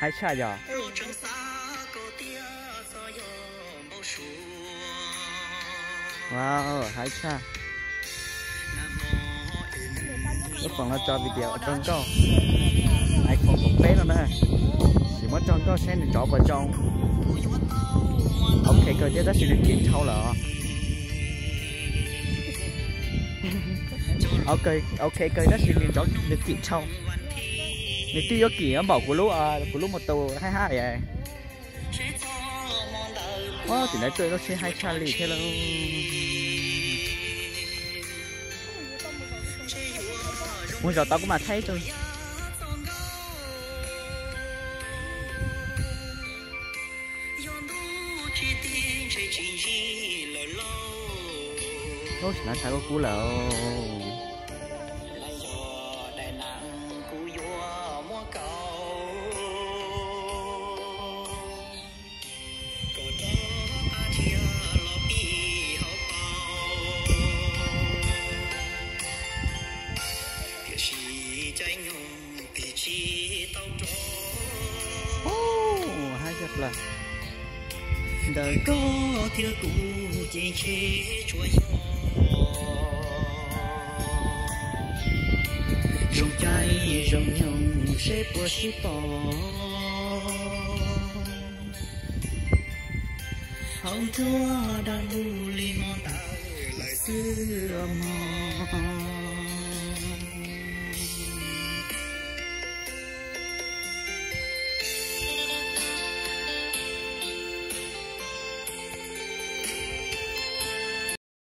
hai cha giờ wow hai cha nó còn là cho video ở trong cho ai không có bé nữa. Nè chỉ mất trong cho xem được cho vào trong. Ok cơ chế đó sẽ được kiện thâu lợ ok ok cây đó sẽ được cho được kiện sau. Nếu tuy có kiện bảo của lúc à của lúc một tàu hai hai à. vậy Wow, thì nói tôi nó chơi hai Charlie thế là Ôi giờ tao cũng mà thấy tôi Ôi, là sẽ có cú lậu. Hai đời có thiếu cũ chỉ chế chúa dùng trái rồng nhung sẽ bùa sĩ bỏ. Hồng thua đã bu li mò tạo lại xưa mòn.